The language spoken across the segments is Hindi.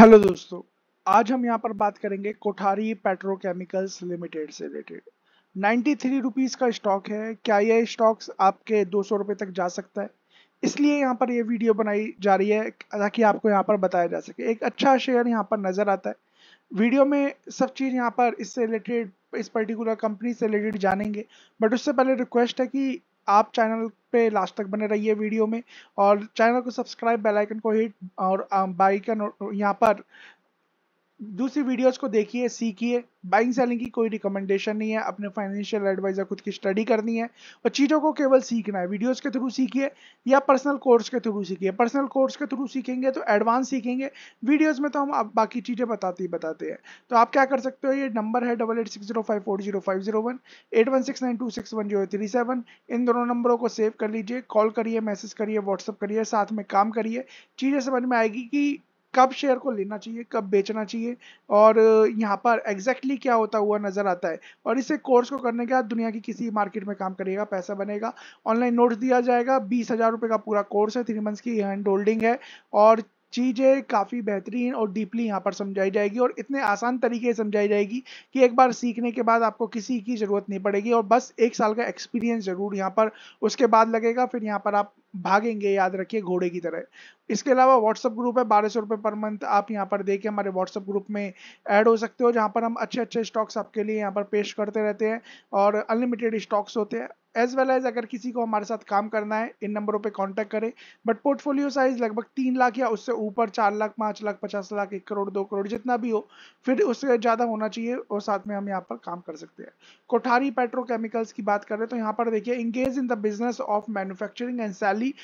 हेलो दोस्तों, आज हम यहाँ पर बात करेंगे कोठारी पेट्रोकेमिकल्स लिमिटेड से रिलेटेड। 93 थ्री रुपीज़ का स्टॉक है। क्या यह स्टॉक्स आपके दो सौ रुपये तक जा सकता है? इसलिए यहाँ पर यह वीडियो बनाई जा रही है ताकि आपको यहाँ पर बताया जा सके। एक अच्छा शेयर यहाँ पर नज़र आता है। वीडियो में सब चीज़ यहाँ पर इससे रिलेटेड, इस पर्टिकुलर कंपनी से रिलेटेड जानेंगे। बट उससे पहले रिक्वेस्ट है कि आप चैनल पे लास्ट तक बने रहिए वीडियो में और चैनल को सब्सक्राइब बेल आइकन को हिट और बाइकन यहाँ पर दूसरी वीडियोस को देखिए, सीखिए। बाइंग सेलिंग की कोई रिकमेंडेशन नहीं है। अपने फाइनेंशियल एडवाइजर खुद की स्टडी करनी है। और चीज़ों को केवल सीखना है। वीडियोस के थ्रू सीखिए या पर्सनल कोर्स के थ्रू सीखिए। पर्सनल कोर्स के थ्रू सीखेंगे तो एडवांस सीखेंगे। वीडियोस में तो हम अब बाकी चीज़ें बताते ही बताते हैं। तो आप क्या कर सकते हो? ये नंबर है double eight six zero five four zero five zero one eight one six nine two six one zero three seven इन दोनों नंबरों को सेव कर लीजिए। कॉल करिए मैसेज करिए व्हाट्सअप करिए, साथ में काम करिए। चीज़ें समझ में आएगी कि कब शेयर को लेना चाहिए, कब बेचना चाहिए और यहाँ पर एग्जैक्टली क्या होता हुआ नज़र आता है और इसे कोर्स को करने के बाद दुनिया की किसी मार्केट में काम करेगा, पैसा बनेगा। ऑनलाइन नोट्स दिया जाएगा, बीस हज़ार रुपये का पूरा कोर्स है थ्री मंथ्स की हैंड होल्डिंग है और चीज़ें काफ़ी बेहतरीन और डीपली यहाँ पर समझाई जाएगी और इतने आसान तरीके से समझाई जाएगी कि एक बार सीखने के बाद आपको किसी की ज़रूरत नहीं पड़ेगी और बस एक साल का एक्सपीरियंस ज़रूर यहाँ पर, उसके बाद लगेगा, फिर यहाँ पर आप भागेंगे, याद रखिए, घोड़े की तरह। इसके अलावा व्हाट्सअप ग्रुप है, बारह सौ रुपये पर मंथ आप यहाँ पर देखें हमारे व्हाट्सअप ग्रुप में ऐड हो सकते हो, जहाँ पर हम अच्छे अच्छे स्टॉक्स आपके लिए यहाँ पर पेश करते रहते हैं और अनलिमिटेड स्टॉक्स होते हैं। एज वेल एज अगर किसी को हमारे साथ काम करना है, इन नंबरों पे कांटेक्ट करें बट पोर्टफोलियो साइज़ लगभग तीन लाख या उससे ऊपर चार लाख, पाँच लाख, पचास लाख, एक करोड़, दो करोड़ जितना भी हो, फिर उससे ज़्यादा होना चाहिए और साथ में हम यहाँ पर काम कर सकते हैं। कोठारी पेट्रोकेमिकल्स की बात करें तो यहाँ पर देखिए engage in the business of manufacturing and sale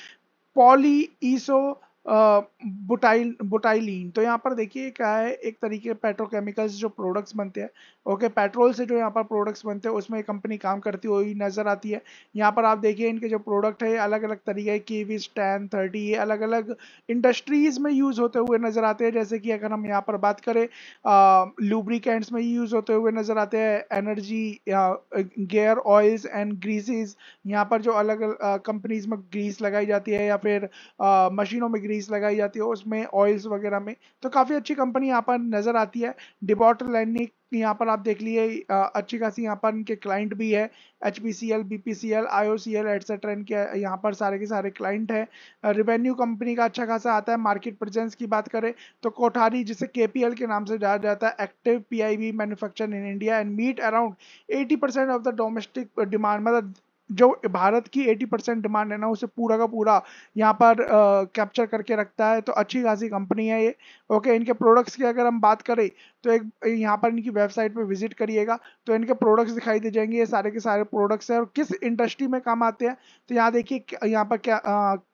polyisobutyl, butylene. तो यहाँ पर देखिए क्या है, एक तरीके पेट्रोकेमिकल्स जो प्रोडक्ट्स बनते हैं। ओके पेट्रोल से जो यहाँ पर प्रोडक्ट्स बनते हैं, उसमें कंपनी काम करती हुई नज़र आती है। यहाँ पर आप देखिए इनके जो प्रोडक्ट है अलग अलग तरीके के वी स्टैन थर्टी ये अलग अलग इंडस्ट्रीज़ में यूज़ होते हुए नज़र आते हैं। जैसे कि अगर हम यहाँ पर बात करें लूब्रिकेंट्स में यूज़ होते हुए नज़र आते हैं energy gear oils and greases यहाँ पर जो अलग कंपनीज़ में ग्रीस लगाई जाती है या फिर मशीनों में ग्रीस ग्रीस लगाई जाती है, उसमें ऑयल्स वगैरह में। तो काफ़ी अच्छी कंपनी यहाँ पर नज़र आती है। डिबॉटर लैंडिक यहाँ पर आप देख लिए अच्छी खासी यहाँ पर इनके क्लाइंट भी है। H P C L B P C L I O C L etcetera इनके यहाँ पर सारे के सारे क्लाइंट है। रिवेन्यू कंपनी का अच्छा खासा आता है। मार्केट प्रेजेंस की बात करें तो कोठारी, जिसे के पी एल के नाम से जाना जाता है active P I B manufacture in India and meet around eighty percent of the domestic demand मतलब जो भारत की 80 परसेंट डिमांड है ना, उसे पूरा का पूरा यहाँ पर कैप्चर करके रखता है तो अच्छी खासी कंपनी है ये। ओके इनके प्रोडक्ट्स की अगर हम बात करें तो एक, यहाँ पर इनकी वेबसाइट पे विज़िट करिएगा तो इनके प्रोडक्ट्स दिखाई दे जाएँगे, ये सारे के सारे प्रोडक्ट्स हैं, और किस इंडस्ट्री में काम आते हैं तो यहाँ देखिए, यहाँ पर क्या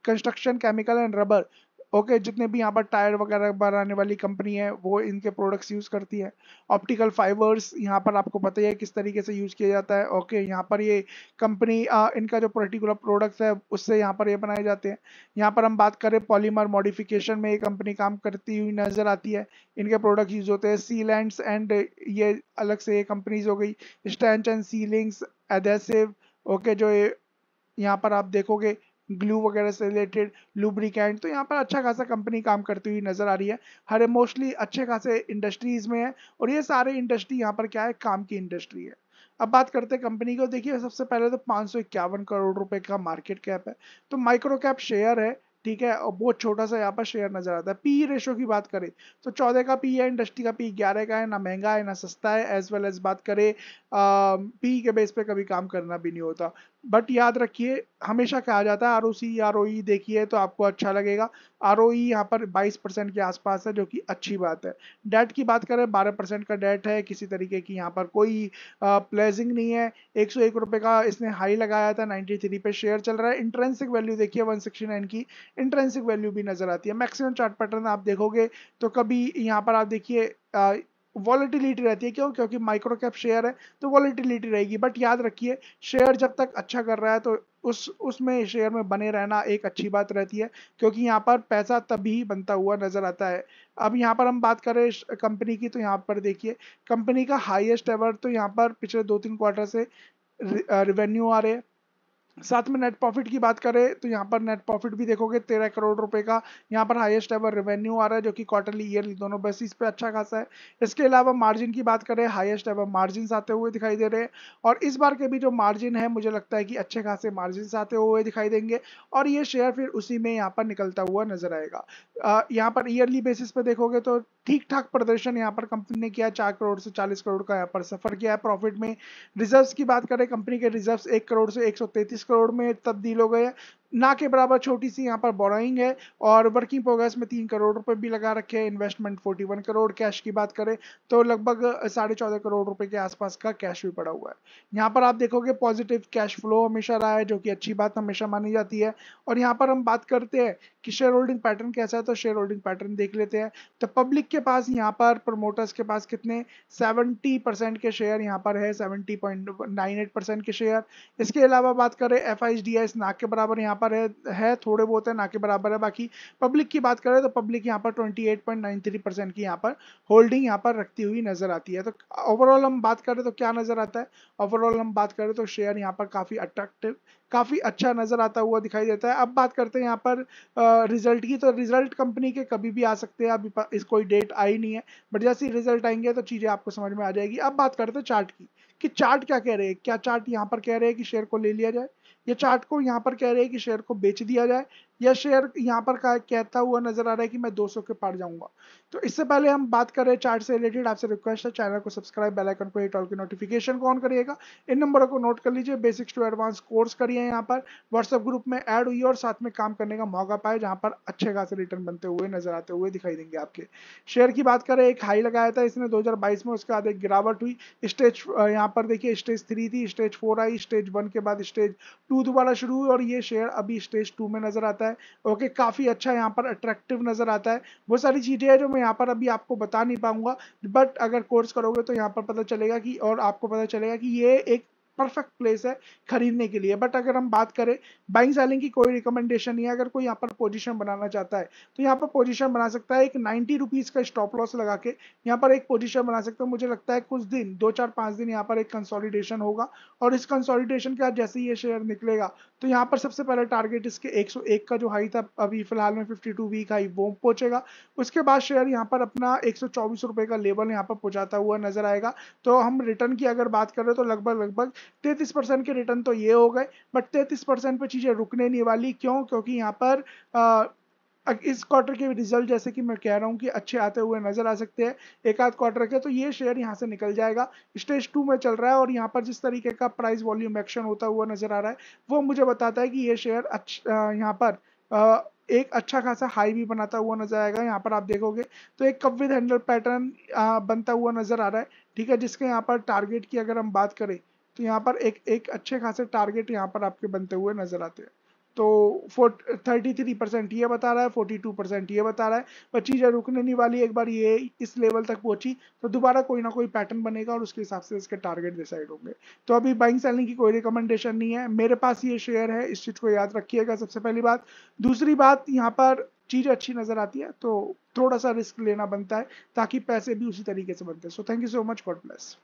construction chemical and rubber okay जितने भी यहाँ पर टायर वगैरह बनाने वाली कंपनी है, वो इनके प्रोडक्ट्स यूज़ करती है। ऑप्टिकल फाइबर्स यहाँ पर आपको पता ही है किस तरीके से यूज़ किया जाता है। ओके यहाँ पर ये कंपनी इनका जो पर्टिकुलर प्रोडक्ट्स है, उससे यहाँ पर ये बनाए जाते हैं। यहाँ पर हम बात करें पॉलीमर मॉडिफिकेशन में ये कंपनी काम करती हुई नज़र आती है। इनके प्रोडक्ट यूज़ होते हैं। सीलैंड्स एंड ये अलग से ये कंपनीज़ हो गई। Stand and sealings adhesive okay जो ये यहाँ पर आप देखोगे ग्लू वगैरह से रिलेटेड लुब्रिकेंट तो यहाँ पर अच्छा खासा कंपनी काम करती हुई नज़र आ रही है। हर मोस्टली अच्छे खासे इंडस्ट्रीज़ में है और ये सारे इंडस्ट्री यहाँ पर क्या है, काम की इंडस्ट्री है। अब बात करते हैं कंपनी को देखिए सबसे पहले तो पाँच सौ इक्यावन करोड़ रुपए का मार्केट कैप है। तो माइक्रो कैप शेयर है ठीक है? और बहुत छोटा सा यहाँ पर शेयर नज़र आता है। पी रेशो की बात करें तो चौदह का पी है, इंडस्ट्री का पी ग्यारह का है, ना महँगा है, ना सस्ता है एज वेल एज बात करें पी के बेस पे कभी काम करना भी नहीं होता। बट याद रखिए, हमेशा कहा जाता है आर ओ ई देखिए तो आपको अच्छा लगेगा। आर ई यहाँ पर 22 परसेंट के आसपास है, जो कि अच्छी बात है। डेट की बात करें 12 परसेंट का डेट है, किसी तरीके की यहाँ पर कोई प्लेजिंग नहीं है। एक सौ एक रुपये का इसने हाई लगाया था 93 पे शेयर चल रहा है। इंट्रेंसिक वैल्यू देखिए 169 की इंट्रेंसिक वैल्यू भी नज़र आती है। मैक्सिमम चार्ट पैटर्न आप देखोगे तो कभी यहाँ पर आप देखिए वॉलिटिलिटी रहती है। क्यों? क्योंकि माइक्रो कैप शेयर है तो वॉलिटिलिटी रहेगी। बट याद रखिए शेयर जब तक अच्छा कर रहा है तो उस, उसमें शेयर में बने रहना एक अच्छी बात रहती है, क्योंकि यहाँ पर पैसा तभी बनता हुआ नज़र आता है। अब यहाँ पर हम बात करें कंपनी की तो यहाँ पर देखिए कंपनी का हाईएस्ट एवर तो यहाँ पर पिछले दो तीन क्वार्टर से रिवेन्यू आ रहे हैं। साथ में नेट प्रॉफिट की बात करें तो यहाँ पर नेट प्रॉफिट भी देखोगे, तेरह करोड़ रुपए का यहाँ पर हाईएस्ट एवर रेवेन्यू आ रहा है, जो कि क्वार्टरली ईयरली दोनों बेसिस पे अच्छा खासा है। इसके अलावा मार्जिन की बात करें हाईएस्ट एवर मार्जिन आते हुए दिखाई दे रहे हैं। और इस बार के भी जो मार्जिन है, मुझे लगता है कि अच्छे खासे मार्जिन आते हुए दिखाई देंगे। और ये शेयर फिर उसी में यहाँ पर निकलता हुआ नज़र आएगा। यहाँ पर ईयरली बेसिस पे देखोगे तो ठीक ठाक प्रदर्शन यहाँ पर कंपनी ने किया, चार करोड़ से चालीस करोड़ का यहाँ पर सफ़र किया है। प्रॉफिट में रिजर्व्स की बात करें कंपनी के रिजर्व्स एक करोड़ से एक सौ तैतीस करोड़ में तब्दील हो गए ना के बराबर छोटी सी यहाँ पर बोराइंग है और वर्किंग प्रोग्रेस में तीन करोड़ रुपए भी लगा रखे हैं investment forty one crore cash की बात करें तो लगभग साढ़े चौदह करोड़ रुपए के आसपास का कैश भी पड़ा हुआ है। यहाँ पर आप देखोगे पॉजिटिव कैश फ्लो हमेशा रहा है, जो कि अच्छी बात हमेशा मानी जाती है। और यहाँ पर हम बात करते हैं कि शेयर होल्डिंग पैटर्न कैसा है तो शेयर होल्डिंग पैटर्न देख लेते हैं। तो पब्लिक के पास यहाँ पर प्रमोटर्स के पास कितने? 70 परसेंट के शेयर यहाँ पर है 70.98 परसेंट के शेयर इसके अलावा बात करें एफ़ आई नाक के बराबर यहाँ पर है, है थोड़े बहुत है ना के बराबर है बाकी पब्लिक की बात करें तो पब्लिक यहाँ पर 28.93 परसेंट की यहाँ पर होल्डिंग यहाँ पर रखती हुई नज़र आती है। तो ओवरऑल हम बात करें तो क्या नज़र आता है? ओवरऑल हम बात करें तो शेयर यहाँ पर काफ़ी अट्रैक्टिव काफ़ी अच्छा नज़र आता हुआ दिखाई देता है। अब बात करते हैं यहाँ पर रिज़ल्ट की। तो रिज़ल्ट कंपनी के कभी भी आ सकते हैं अभी इस कोई डेट आई नहीं है। बट जैसे रिज़ल्ट आएँगे तो चीज़ें आपको समझ में आ जाएगी। अब बात करते हैं चार्ट की कि चार्ट क्या कह रहे हैं? क्या चार्ट यहाँ पर कह रहे हैं कि शेयर को ले लिया जाए? ये चार्ट को यहाँ पर कह रहे हैं कि शेयर को बेच दिया जाए या शेयर यहाँ पर कहता हुआ नज़र आ रहा है कि मैं 200 के पार जाऊँगा। तो इससे पहले हम बात करें चार्ट से रिलेटेड आपसे रिक्वेस्ट है चैनल को सब्सक्राइब बेल आइकन को हिट ऑल की नोटिफिकेशन को ऑन करिएगा। इन नंबरों को नोट कर लीजिए बेसिक्स टू एडवांस कोर्स करिए यहाँ पर। व्हाट्सएप ग्रुप में ऐड हुई और साथ में काम करने का मौका पाए, जहाँ पर अच्छे खासे रिटर्न बनते हुए नज़र आते हुए दिखाई देंगे आपके। शेयर की बात करें, एक हाई लगाया था इसने दो हज़ार बाईस में, उसके बाद एक गिरावट हुई। स्टेज यहाँ पर देखिए स्टेज थ्री थी स्टेज फोर आई स्टेज वन के बाद स्टेज टू दोबारा शुरू हुई और ये शेयर अभी स्टेज टू में नज़र आता है। ओके काफ़ी अच्छा यहाँ पर अट्रैक्टिव नज़र आता है। वो सारी चीज़ें हैं जो मैं यहाँ पर अभी आपको बता नहीं पाऊँगा बट अगर कोर्स करोगे तो यहाँ पर पता चलेगा कि, और आपको पता चलेगा कि ये एक परफेक्ट प्लेस है खरीदने के लिए। बट अगर हम बात करें बाइंग सेलिंग की कोई रिकमेंडेशन नहीं है। अगर कोई यहाँ पर पोजीशन बनाना चाहता है तो यहाँ पर पोजीशन बना सकता है एक नाइन्टी रुपीज़ का स्टॉप लॉस लगा के। यहाँ पर एक पोजीशन बना सकता है। मुझे लगता है कुछ दिन, दो चार पाँच दिन यहाँ पर एक कंसोलिडेशन होगा। और इस कंसोलिडेशन के बाद जैसे ये शेयर निकलेगा तो यहाँ पर सबसे पहले टारगेट इसके 101 का जो हाई था, अभी फ़िलहाल में 52 वीक हाई वो पहुंचेगा। उसके बाद शेयर यहाँ पर अपना एक का लेवल यहाँ पर पहुंचाता हुआ नज़र आएगा। तो हम रिटर्न की अगर बात करें तो लगभग लगभग तैतीस परसेंट के रिटर्न तो ये हो गए बट तैतीस परसेंट पर चीज़ें रुकने नहीं वाली। क्यों? क्योंकि यहाँ पर आ, इस क्वार्टर के रिज़ल्ट जैसे कि मैं कह रहा हूँ कि अच्छे आते हुए नज़र आ सकते हैं एक आध क्वार्टर के तो ये शेयर यहाँ से निकल जाएगा। स्टेज टू में चल रहा है और यहाँ पर जिस तरीके का प्राइस वॉल्यूम एक्शन होता हुआ नज़र आ रहा है वो मुझे बताता है कि ये शेयर अच्छा यहाँ पर एक अच्छा खासा हाई भी बनाता हुआ नज़र आएगा। यहाँ पर आप देखोगे तो एक कप विद हैंडल पैटर्न बनता हुआ नज़र आ रहा है। ठीक है जिसके यहाँ पर टारगेट की अगर हम बात करें तो यहाँ पर एक एक अच्छे खासे टारगेट यहाँ पर आपके बनते हुए नज़र आते हैं। तो थर्टी थ्री परसेंट ये बता रहा है फोर्टी टू परसेंट ये बता रहा है। पर चीज़ें रुकने नहीं वाली एक बार ये इस लेवल तक पहुँची तो दोबारा कोई ना कोई पैटर्न बनेगा और उसके हिसाब से इसके टारगेट डिसाइड होंगे। तो अभी बाइंग सेलिंग की कोई रिकमेंडेशन नहीं है। मेरे पास ये शेयर है, इस चीज़ को याद रखिएगा सबसे पहली बात। दूसरी बात, यहाँ पर चीज़ अच्छी नज़र आती है तो थोड़ा सा रिस्क लेना बनता है, ताकि पैसे भी उसी तरीके से बनते हैं। So thank you so much god bless